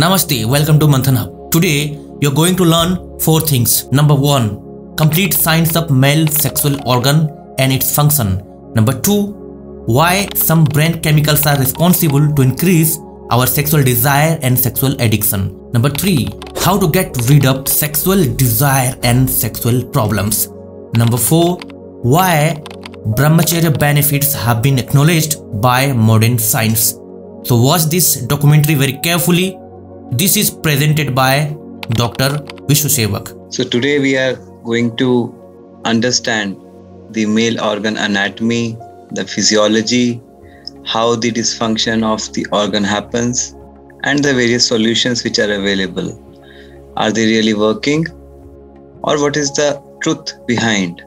Namaste, welcome to Manthan Hub. Today, you're going to learn four things. Number one, complete science of male sexual organ and its function. Number two, why some brain chemicals are responsible to increase our sexual desire and sexual addiction. Number three, how to get rid of sexual desire and sexual problems. Number four, why brahmacharya benefits have been acknowledged by modern science. So watch this documentary very carefully. This is presented by Dr. Vishwasevak. So today we are going to understand the male organ anatomy, the physiology, how the dysfunction of the organ happens, and the various solutions which are available. Are they really working? Or what is the truth behind?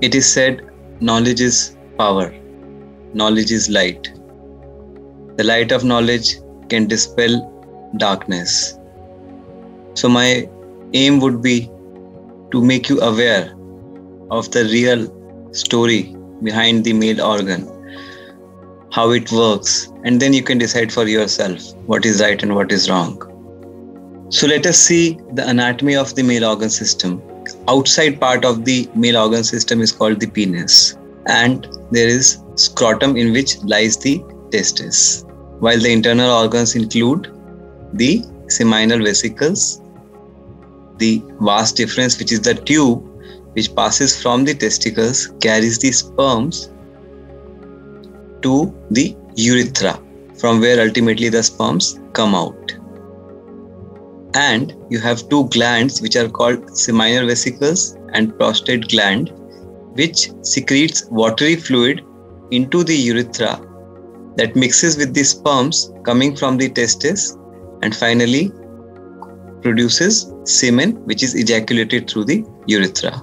It is said knowledge is power, knowledge is light. The light of knowledge can dispel darkness. So, my aim would be to make you aware of the real story behind the male organ, how it works, and then you can decide for yourself what is right and what is wrong. So, let us see the anatomy of the male organ system. Outside part of the male organ system is called the penis, and there is scrotum in which lies the testis, while the internal organs include the seminal vesicles, the vas deferens, which is the tube which passes from the testicles, carries the sperms to the urethra, from where ultimately the sperms come out. And you have two glands which are called seminal vesicles and prostate gland, which secretes watery fluid into the urethra that mixes with the sperms coming from the testes and finally produces semen which is ejaculated through the urethra.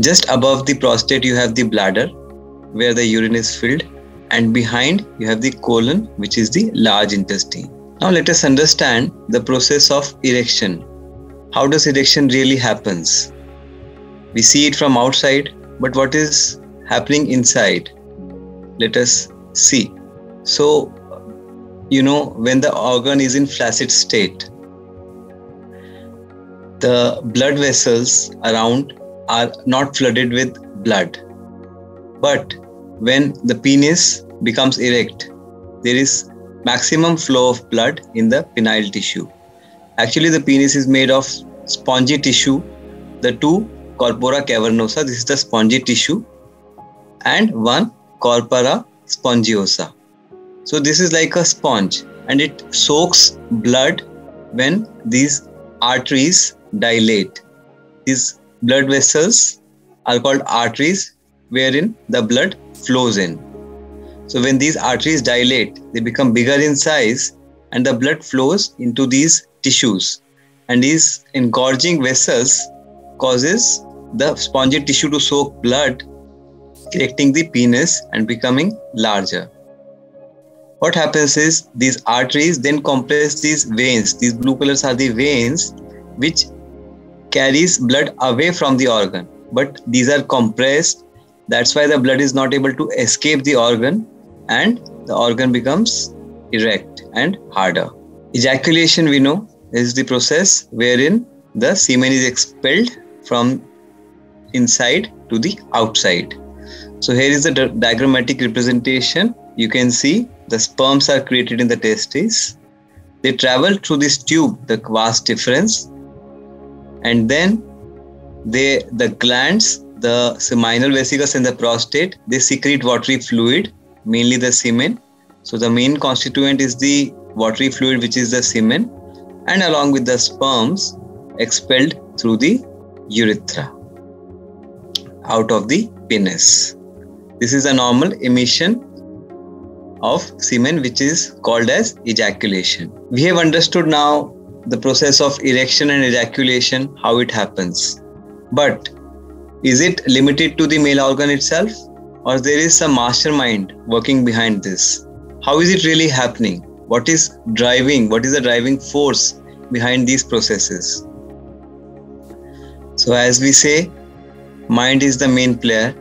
Just above the prostate, you have the bladder where the urine is filled, and behind you have the colon, which is the large intestine. Now let us understand the process of erection. How does erection really happens? We see it from outside, but what is happening inside? Let us see. So, you know, when the organ is in flaccid state, the blood vessels around are not flooded with blood. But when the penis becomes erect, there is maximum flow of blood in the penile tissue. Actually, the penis is made of spongy tissue, the two corpora cavernosa, this is the spongy tissue, and one corpora spongiosa. So, this is like a sponge and it soaks blood when these arteries dilate. These blood vessels are called arteries wherein the blood flows in. So when these arteries dilate, they become bigger in size and the blood flows into these tissues. And these engorging vessels causes the spongy tissue to soak blood, erecting the penis and becoming larger. What happens is these arteries then compress these veins. These blue colors are the veins which carries blood away from the organ but these are compressed that's why the blood is not able to escape the organ and the organ becomes erect and harder ejaculation we know is the process wherein the semen is expelled from inside to the outside so here is the di- diagrammatic representation. You can see the sperms are created in the testes they travel through this tube the vas deferens and then they the glands the seminal vesicles and the prostate they secrete watery fluid mainly the semen. So the main constituent is the watery fluid which is the semen. And along with the sperms expelled through the urethra out of the penis this is a normal emission of semen which is called as ejaculation we have understood now the process of erection and ejaculation, how it happens. But is it limited to the male organ itself? Or there is some mastermind working behind this? How is it really happening? What is driving? What is the driving force behind these processes? So, as we say, mind is the main player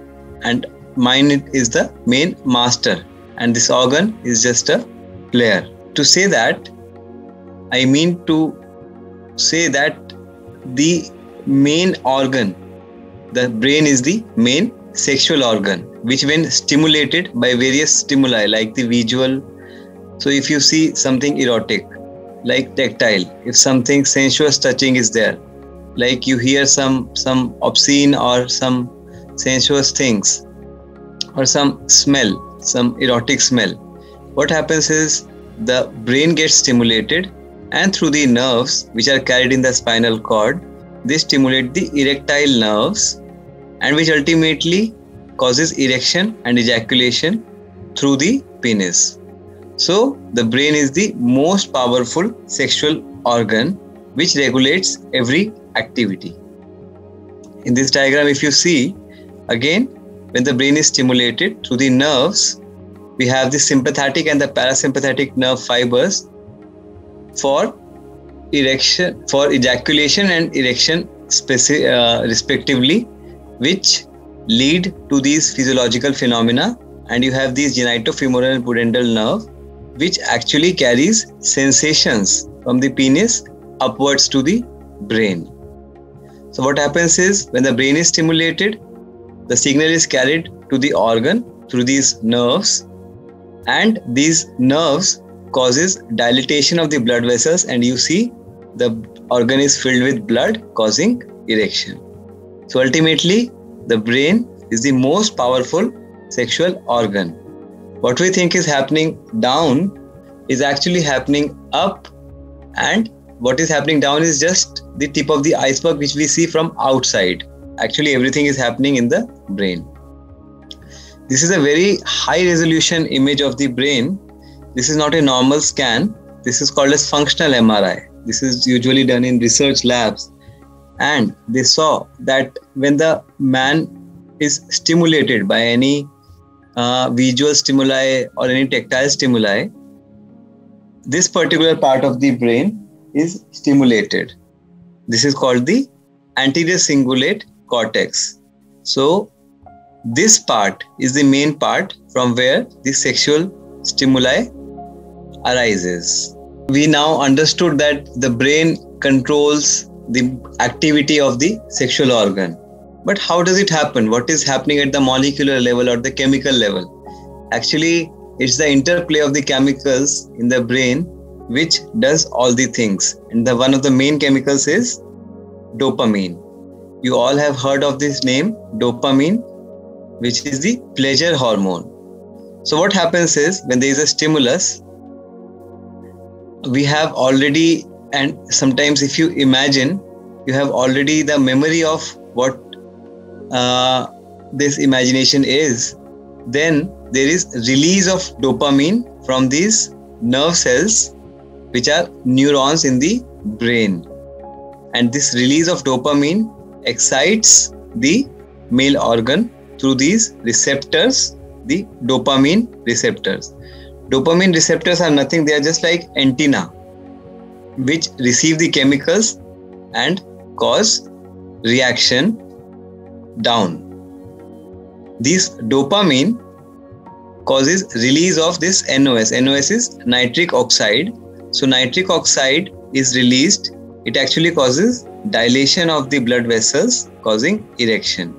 and mind is the main master, and this organ is just a player. to say that, I mean to say that the main organ, the brain is the main sexual organ, which, when stimulated by various stimuli like the visual, so if you see something erotic, like tactile, if something sensuous touching is there, like you hear some some obscene or some sensuous things, or some smell, some erotic smell, what happens is the brain gets stimulated and through the nerves which are carried in the spinal cord they stimulate the erectile nerves and which ultimately causes erection and ejaculation through the penis. So the brain is the most powerful sexual organ which regulates every activity. In this diagram if you see again when the brain is stimulated through the nerves we have the sympathetic and the parasympathetic nerve fibers for erection for ejaculation and erection speci- uh, respectively which lead to these physiological phenomena. And you have these genitofemoral and pudendal nerve which actually carries sensations from the penis upwards to the brain. So what happens is when the brain is stimulated the signal is carried to the organ through these nerves and these nerves causes dilatation of the blood vessels and you see the organ is filled with blood causing erection. So ultimately the brain is the most powerful sexual organ. What we think is happening down is actually happening up and what is happening down is just the tip of the iceberg which we see from outside actually everything is happening in the brain this is a very high resolution image of the brain. This is not a normal scan. This is called as functional MRI. This is usually done in research labs. And they saw that when the man is stimulated by any uh, visual stimuli or any tactile stimuli, this particular part of the brain is stimulated. This is called the anterior cingulate cortex. So this part is the main part from where the sexual stimuli arises. We now understood that the brain controls the activity of the sexual organ. But how does it happen? What is happening at the molecular level or the chemical level? Actually, it's the interplay of the chemicals in the brain which does all the things. And the one of the main chemicals is dopamine. You all have heard of this name, dopamine which is the pleasure hormone. So, what happens is when there is a stimulus, we have already, and sometimes if you imagine, you have already the memory of what uh, this imagination is, then there is release of dopamine from these nerve cells, which are neurons in the brain. And this release of dopamine excites the male organ through these receptors, the dopamine receptors. Dopamine receptors are nothing, they are just like antenna which receive the chemicals and cause reaction down. This dopamine causes release of this NOS. NOS is nitric oxide. So nitric oxide is released. It actually causes dilation of the blood vessels causing erection.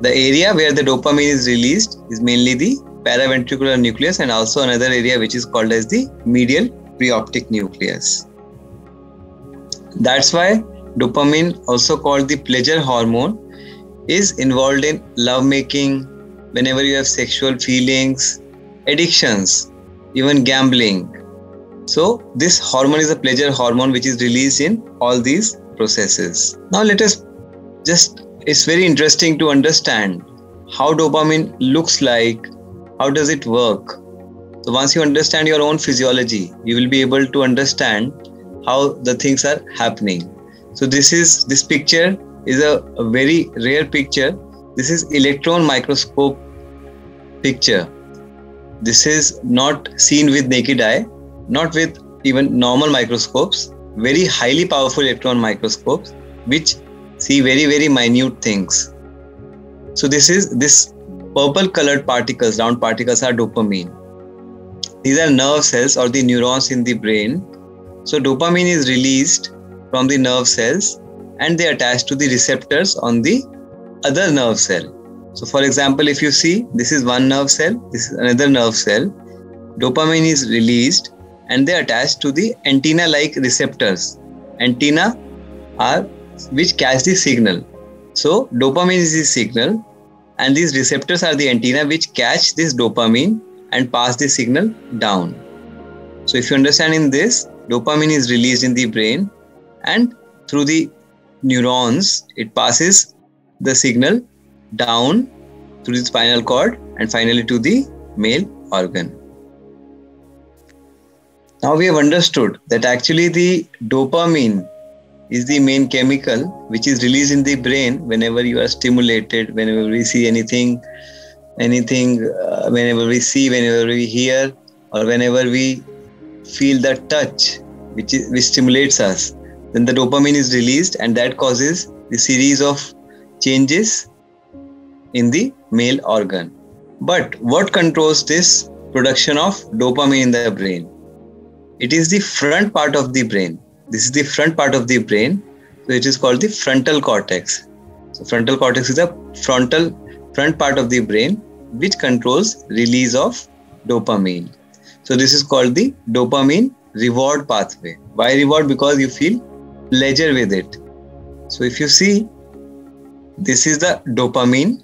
The area where the dopamine is released is mainly the paraventricular nucleus and also another area which is called as the medial preoptic nucleus. That's why dopamine, also called the pleasure hormone, is involved in lovemaking, whenever you have sexual feelings, addictions, even gambling. So, this hormone is a pleasure hormone which is released in all these processes. Now, let us just it's very interesting to understand how dopamine looks like, how does it work. So once you understand your own physiology, you will be able to understand how the things are happening. So this is this picture is a, a very rare picture. This is electron microscope picture. This is not seen with naked eye, not with even normal microscopes, very highly powerful electron microscopes, which see very very minute things so this is this purple colored particles round particles are dopamine these are nerve cells or the neurons in the brain. So dopamine is released from the nerve cells and they attach to the receptors on the other nerve cell. So for example, if you see this is one nerve cell, this is another nerve cell, dopamine is released and they attach to the antenna-like receptors. Antenna are which catch the signal. So dopamine is the signal and these receptors are the antenna which catch this dopamine and pass the signal down. So if you understand in this, dopamine is released in the brain and through the neurons, it passes the signal down through the spinal cord and finally to the male organ. Now we have understood that actually the dopamine is the main chemical which is released in the brain whenever you are stimulated, whenever we see anything, anything, uh, whenever we see, whenever we hear, or whenever we feel the touch which, is, which stimulates us. Then the dopamine is released, and that causes the series of changes in the male organ. But what controls this production of dopamine in the brain? It is the front part of the brain this is the front part of the brain. So it is called the frontal cortex. So frontal cortex is the frontal front part of the brain which controls release of dopamine. So this is called the dopamine reward pathway. Why reward? Because you feel pleasure with it. So if you see, this is the dopamine,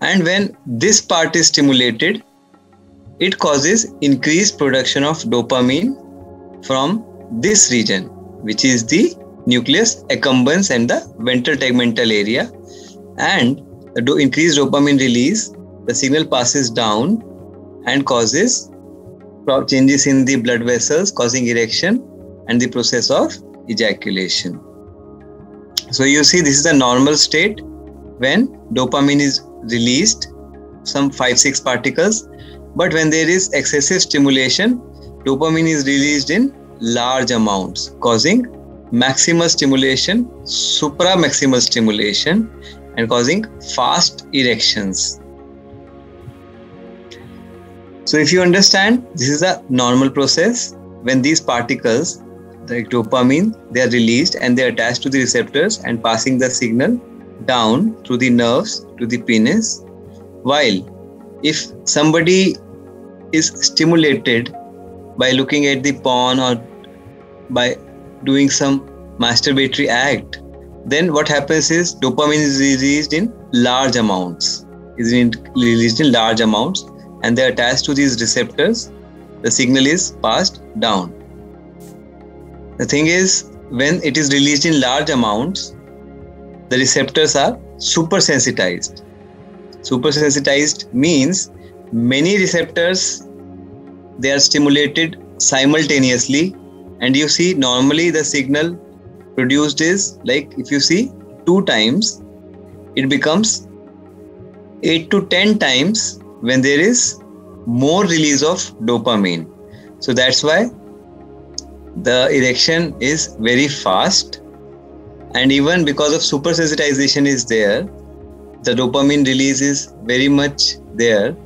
and when this part is stimulated, it causes increased production of dopamine from this region, which is the nucleus accumbens and the ventral tegmental area, and do- increased dopamine release, the signal passes down and causes changes in the blood vessels, causing erection and the process of ejaculation. So you see, this is the normal state when dopamine is released, some five six particles. But when there is excessive stimulation, dopamine is released in large amounts, causing maximal stimulation, supramaximal stimulation, and causing fast erections. So, if you understand, this is a normal process when these particles, like dopamine, they are released and they attach to the receptors and passing the signal down through the nerves to the penis. While if somebody is stimulated by looking at the porn or by doing some masturbatory act, then what happens is dopamine is released in large amounts. Is released in large amounts, and they attach to these receptors. The signal is passed down. The thing is, when it is released in large amounts, the receptors are super sensitized. Super sensitized means many receptors they are stimulated simultaneously. And you see normally the signal produced is like if you see two times it becomes 8 to 10 times when there is more release of dopamine. So that's why the erection is very fast. And even because of supersensitization is there the dopamine release is very much there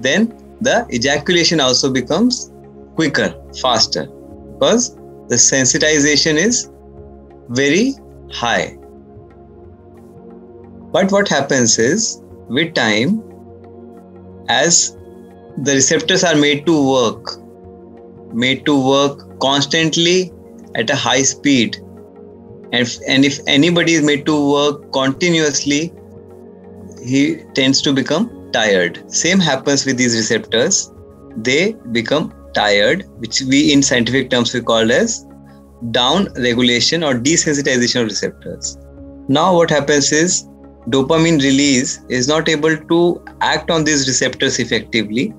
then the ejaculation also becomes quicker faster because the sensitization is very high. But what happens is, with time, as the receptors are made to work, made to work constantly at a high speed, and if, and if anybody is made to work continuously, he tends to become tired. Same happens with these receptors. They become tired, which we in scientific terms we call as down regulation or desensitization of receptors. Now what happens is dopamine release is not able to act on these receptors effectively.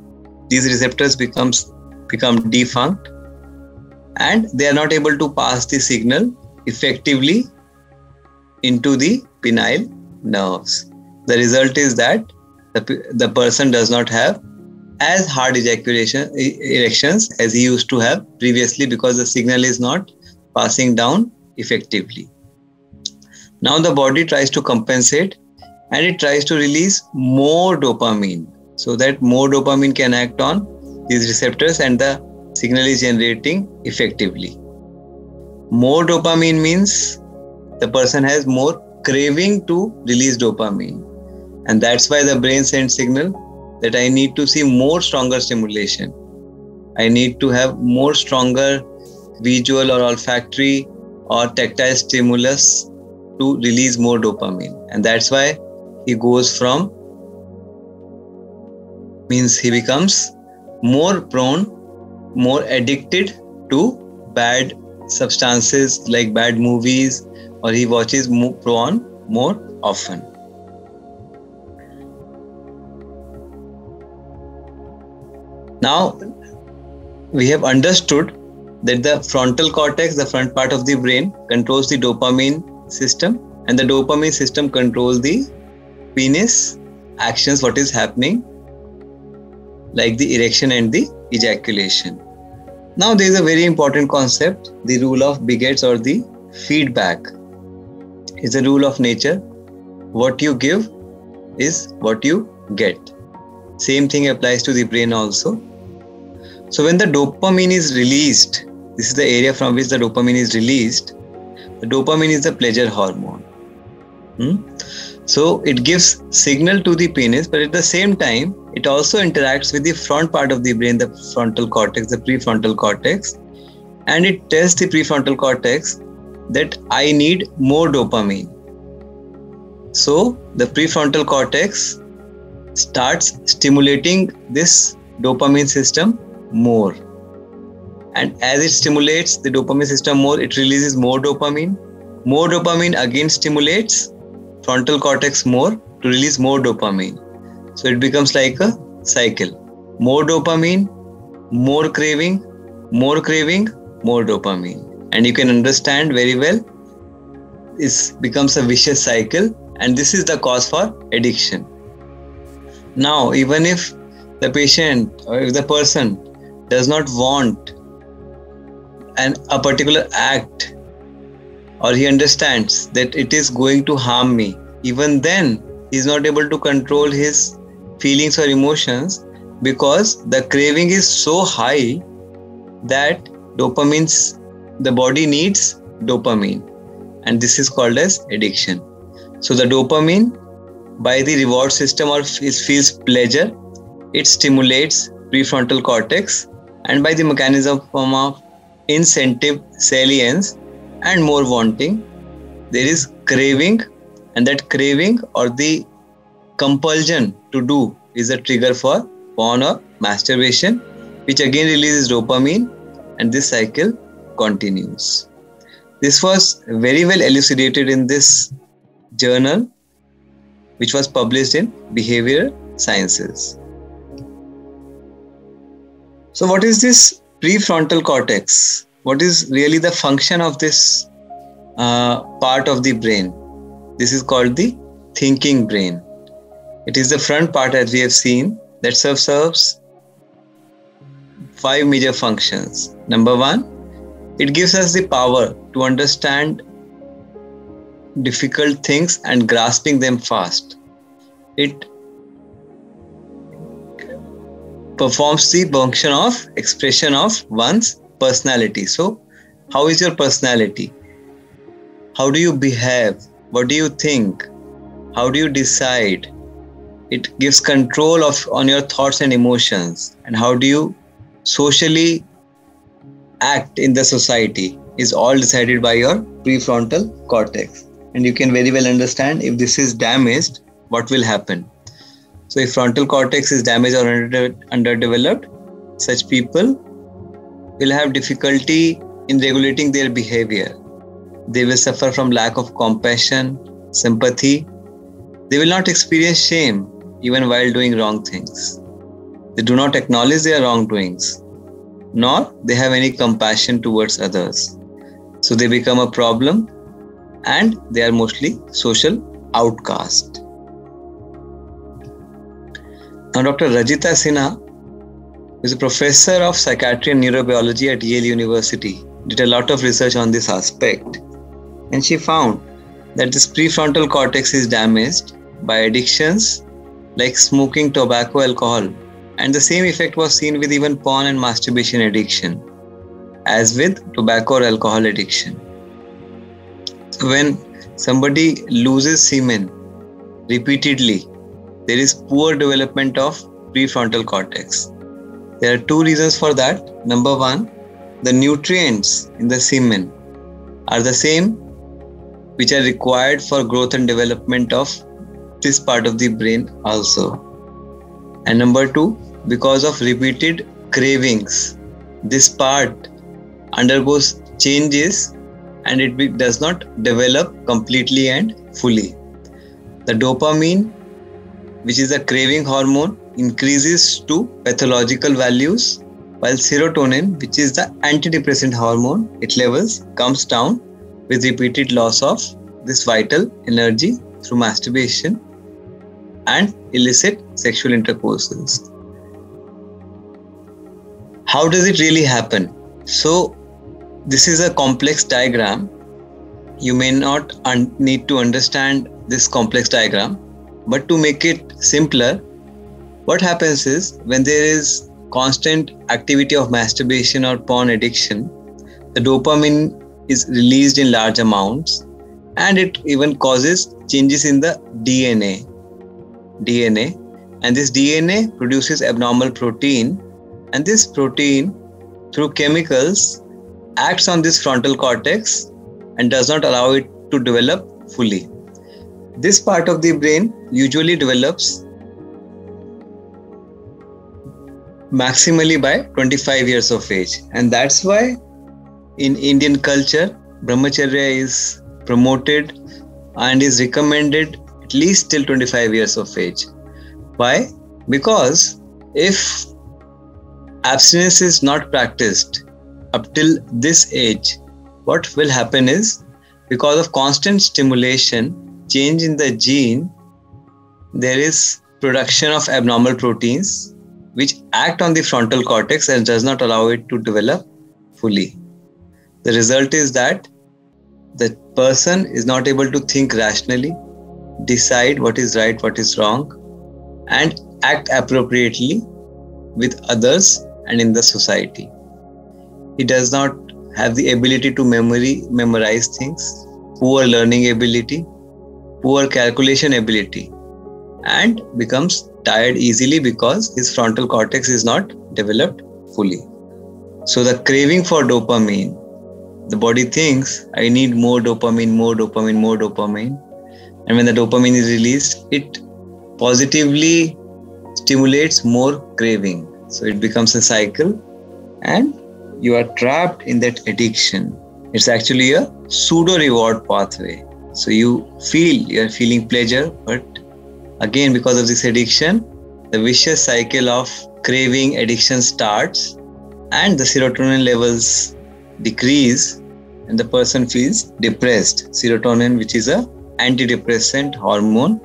These receptors becomes become defunct and they are not able to pass the signal effectively into the penile nerves. The result is that the, the person does not have as hard ejaculation erections as he used to have previously because the signal is not passing down effectively. Now the body tries to compensate and it tries to release more dopamine so that more dopamine can act on these receptors and the signal is generating effectively. More dopamine means the person has more craving to release dopamine. And that's why the brain sends signal that I need to see more stronger stimulation. I need to have more stronger visual or olfactory or tactile stimulus to release more dopamine. And that's why he goes from means he becomes more prone, more addicted to bad substances like bad movies, or he watches porn more often. Now, we have understood that the frontal cortex, the front part of the brain, controls the dopamine system, and the dopamine system controls the penis actions, what is happening, like the erection and the ejaculation. Now, there is a very important concept the rule of Begets or the feedback. Is a rule of nature. What you give is what you get. Same thing applies to the brain also. So, when the dopamine is released, this is the area from which the dopamine is released. The dopamine is the pleasure hormone. Hmm? So it gives signal to the penis, but at the same time, it also interacts with the front part of the brain, the frontal cortex, the prefrontal cortex, and it tells the prefrontal cortex that I need more dopamine. So the prefrontal cortex starts stimulating this dopamine system more. And as it stimulates the dopamine system more, it releases more dopamine. More dopamine again stimulates frontal cortex more to release more dopamine. So it becomes like a cycle. More dopamine, more craving, more craving, more dopamine. And you can understand very well this becomes a vicious cycle and this is the cause for addiction. Now, even if the patient or if the person does not want an, a particular act or he understands that it is going to harm me, even then he is not able to control his feelings or emotions because the craving is so high that dopamine the body needs dopamine and this is called as addiction. So the dopamine by the reward system or feels pleasure it stimulates prefrontal cortex and by the mechanism of incentive salience and more wanting there is craving and that craving or the compulsion to do is a trigger for porn or masturbation which again releases dopamine and this cycle continues. This was very well elucidated in this journal which was published in behavioral sciences so what is this prefrontal cortex what is really the function of this uh, part of the brain. This is called the thinking brain. It is the front part, as we have seen, that serves five major functions. Number one, it gives us the power to understand difficult things and grasping them fast. It performs the function of expression of one's personality. So, how is your personality? How do you behave? What do you think? How do you decide? It gives control of on your thoughts and emotions. And how do you socially act in the society is all decided by your prefrontal cortex. And you can very well understand if this is damaged, what will happen. So, if frontal cortex is damaged or underdeveloped, such people will have difficulty in regulating their behavior. They will suffer from lack of compassion, sympathy. They will not experience shame even while doing wrong things. They do not acknowledge their wrongdoings, nor they have any compassion towards others. So they become a problem and they are mostly social outcast. Now, Dr. Rajita Sinha is a professor of psychiatry and neurobiology at Yale University. Did a lot of research on this aspect. And she found that this prefrontal cortex is damaged by addictions like smoking, tobacco, alcohol, And the same effect was seen with even porn and masturbation addiction, as with tobacco or alcohol addiction. When somebody loses semen repeatedly, there is poor development of prefrontal cortex. There are two reasons for that. Number one, the nutrients in the semen are the same which are required for growth and development of this part of the brain also. And number two, because of repeated cravings, this part undergoes changes and it does not develop completely and fully. The dopamine, which is a craving hormone, increases to pathological values, while serotonin, which is the antidepressant hormone, its levels comes down with repeated loss of this vital energy through masturbation and illicit sexual intercourses. How does it really happen? So, this is a complex diagram. You may not un- need to understand this complex diagram, but to make it simpler, what happens is when there is constant activity of masturbation or porn addiction, the dopamine is released in large amounts and it even causes changes in the DNA. DNA and this DNA produces abnormal protein and this protein through chemicals acts on this frontal cortex and does not allow it to develop fully. This part of the brain usually develops maximally by 25 years of age. And that's why in Indian culture brahmacharya is promoted and is recommended at least till 25 years of age. Why? Because if abstinence is not practiced up till this age what will happen is because of constant stimulation change in the gene there is production of abnormal proteins which act on the frontal cortex and does not allow it to develop fully the result is that the person is not able to think rationally, decide what is right, what is wrong, and act appropriately with others and in the society. He does not have the ability to memory memorize things, poor learning ability, poor calculation ability, and becomes tired easily because his frontal cortex is not developed fully. So the craving for dopamine the body thinks I need more dopamine, more dopamine, more dopamine. And when the dopamine is released, it positively stimulates more craving. So it becomes a cycle and you are trapped in that addiction. It's actually a pseudo reward pathway. So you feel you are feeling pleasure, but again, because of this addiction, the vicious cycle of craving addiction starts and the serotonin levels decrease and the person feels depressed. Serotonin which is a antidepressant hormone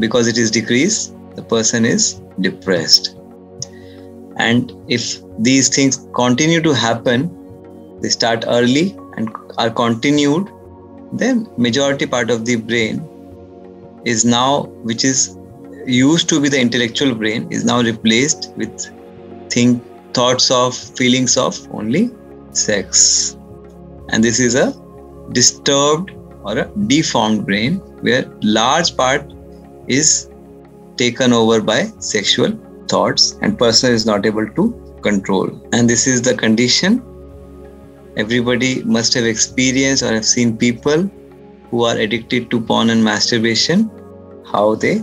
because it is decreased the person is depressed. And if these things continue to happen they start early and are continued then majority part of the brain is now which is used to be the intellectual brain is now replaced with think thoughts of feelings of only sex. And this is a disturbed or a deformed brain where large part is taken over by sexual thoughts and person is not able to control. And this is the condition everybody must have experienced or have seen people who are addicted to porn and masturbation how they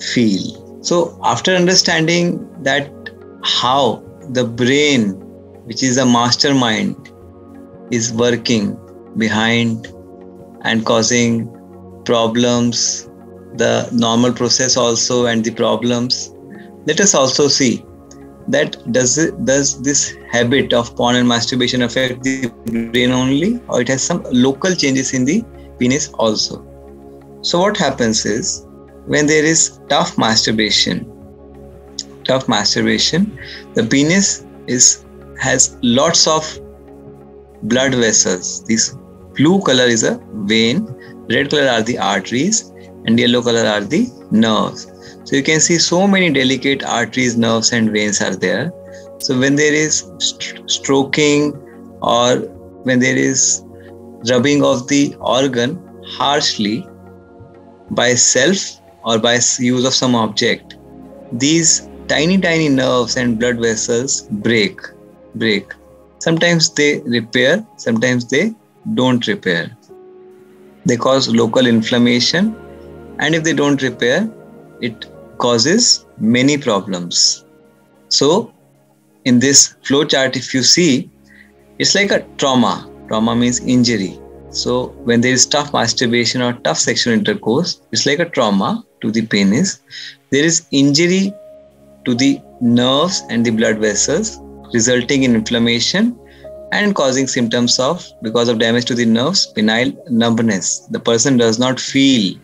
feel so after understanding that how the brain which is a mastermind, is working behind and causing problems, the normal process also and the problems. Let us also see that does it, does this habit of porn and masturbation affect the brain only or it has some local changes in the penis also so what happens is when there is tough masturbation tough masturbation the penis is has lots of blood vessels. This blue color is a vein, red color are the arteries, and yellow color are the nerves. So you can see so many delicate arteries, nerves, and veins are there. So when there is st- stroking or when there is rubbing of the organ harshly by self or by use of some object, these tiny tiny nerves and blood vessels break break sometimes they repair sometimes they don't repair they cause local inflammation and if they don't repair it causes many problems. So in this flow chart if you see it's like a trauma. Trauma means injury. So when there is tough masturbation or tough sexual intercourse it's like a trauma to the penis. There is injury to the nerves and the blood vessels resulting in inflammation and causing symptoms of because of damage to the nerves penile numbness. The person does not feel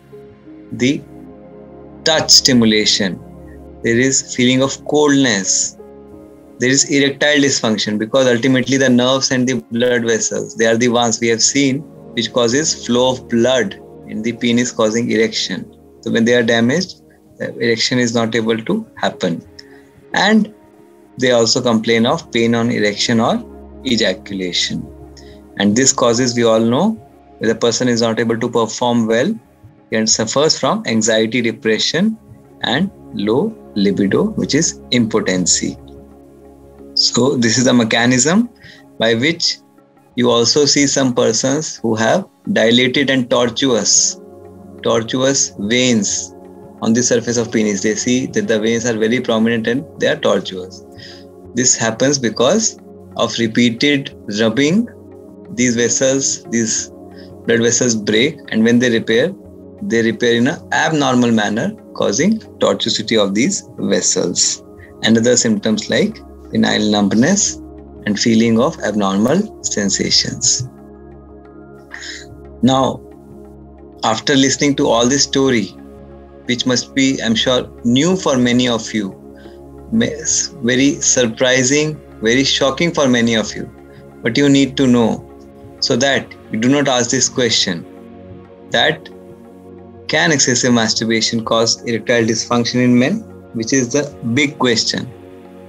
the touch stimulation. There is feeling of coldness. There is erectile dysfunction because ultimately the nerves and the blood vessels they are the ones we have seen which causes flow of blood in the penis causing erection. So when they are damaged the erection is not able to happen. And they also complain of pain on erection or ejaculation. And this causes, we all know, the person is not able to perform well, and suffers from anxiety, depression, and low libido, which is impotency. So, this is the mechanism by which you also see some persons who have dilated and tortuous, tortuous veins on the surface of penis. They see that the veins are very prominent and they are tortuous. This happens because of repeated rubbing. These vessels, these blood vessels break, and when they repair, they repair in an abnormal manner, causing tortuosity of these vessels. And other symptoms like penile numbness and feeling of abnormal sensations. Now, after listening to all this story, which must be, I'm sure, new for many of you, very surprising, very shocking for many of you. But you need to know so that you do not ask this question that can excessive masturbation cause erectile dysfunction in men? Which is the big question.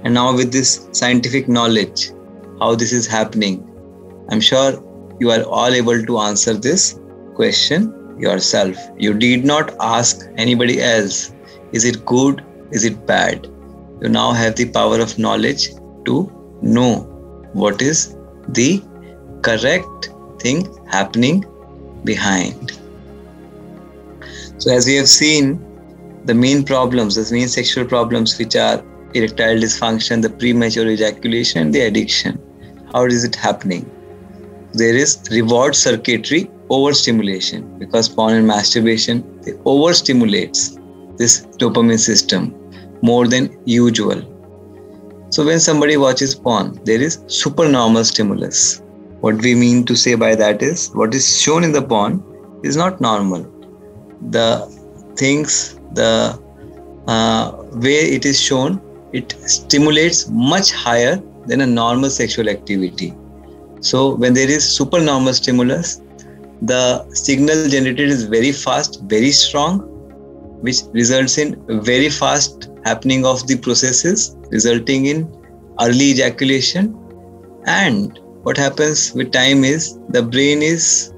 And now, with this scientific knowledge, how this is happening, I'm sure you are all able to answer this question yourself. You did not ask anybody else, is it good? Is it bad? you now have the power of knowledge to know what is the correct thing happening behind. So, as we have seen, the main problems, the main sexual problems, which are erectile dysfunction, the premature ejaculation, the addiction. How is it happening? There is reward circuitry overstimulation because porn and masturbation they overstimulates this dopamine system more than usual. So, when somebody watches porn, there is supernormal stimulus. What we mean to say by that is what is shown in the porn is not normal. The things, the uh, way it is shown, it stimulates much higher than a normal sexual activity. So, when there is supernormal stimulus, the signal generated is very fast, very strong, which results in very fast happening of the processes resulting in early ejaculation and what happens with time is the brain is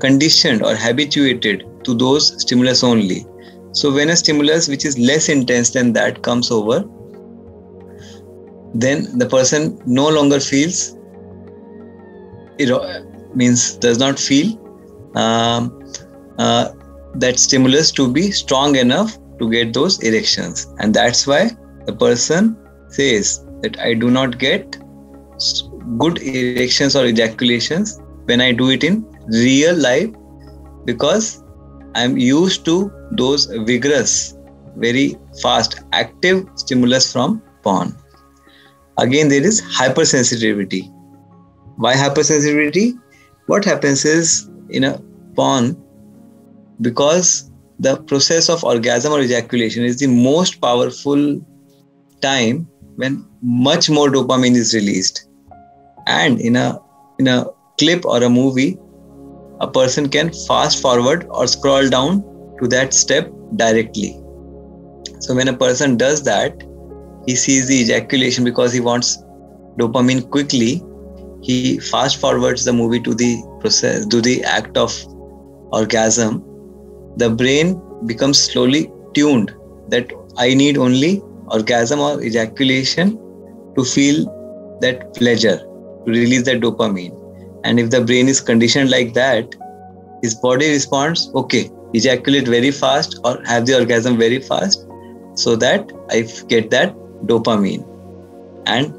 conditioned or habituated to those stimulus only so when a stimulus which is less intense than that comes over then the person no longer feels it means does not feel um, uh, that stimulus to be strong enough to get those erections. And that's why the person says that I do not get good erections or ejaculations when I do it in real life because I'm used to those vigorous, very fast, active stimulus from porn. Again, there is hypersensitivity. Why hypersensitivity? What happens is in a porn, because the process of orgasm or ejaculation is the most powerful time when much more dopamine is released and in a in a clip or a movie a person can fast forward or scroll down to that step directly So when a person does that, he sees the ejaculation because he wants dopamine quickly. He fast forwards the movie to the process, to the act of orgasm. The brain becomes slowly tuned that I need only orgasm or ejaculation to feel that pleasure, to release that dopamine. And if the brain is conditioned like that, his body responds, okay, ejaculate very fast or have the orgasm very fast so that I get that dopamine. And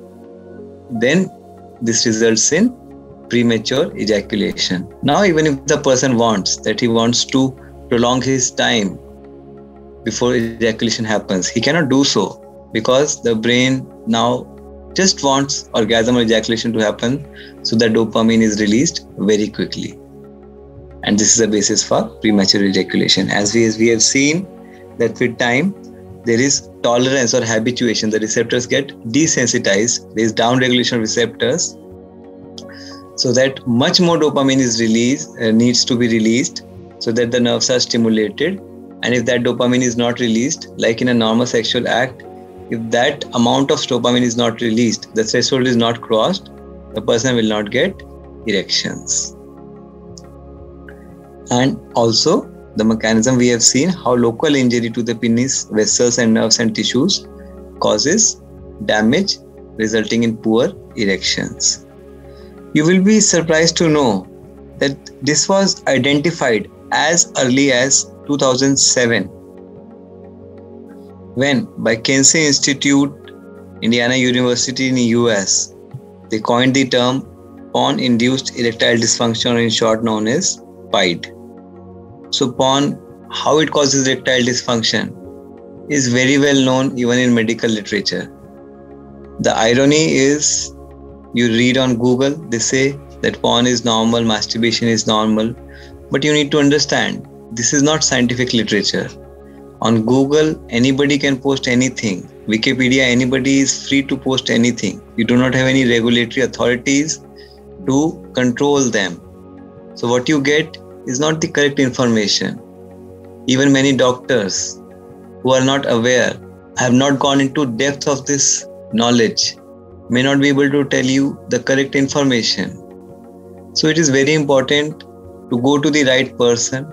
then this results in premature ejaculation. Now, even if the person wants that he wants to prolong his time before ejaculation happens, he cannot do so because the brain now just wants orgasm or ejaculation to happen so that dopamine is released very quickly. And this is the basis for premature ejaculation. As we as we have seen that with time there is tolerance or habituation. The receptors get desensitized. There is down regulation of receptors so that much more dopamine is released uh, needs to be released so that the nerves are stimulated. And if that dopamine is not released like in a normal sexual act if that amount of dopamine is not released the threshold is not crossed the person will not get erections. And also the mechanism we have seen how local injury to the penis vessels and nerves and tissues causes damage resulting in poor erections. You will be surprised to know that this was identified as early as 2007 when by Kinsey Institute Indiana University in the US they coined the term porn induced erectile dysfunction or in short known as PIDE so, porn, how it causes erectile dysfunction, is very well known even in medical literature. The irony is, you read on Google, they say that porn is normal, masturbation is normal, but you need to understand this is not scientific literature. On Google, anybody can post anything. Wikipedia, anybody is free to post anything. You do not have any regulatory authorities to control them. So, what you get is not the correct information. Even many doctors who are not aware, have not gone into depth of this knowledge, may not be able to tell you the correct information. So it is very important to go to the right person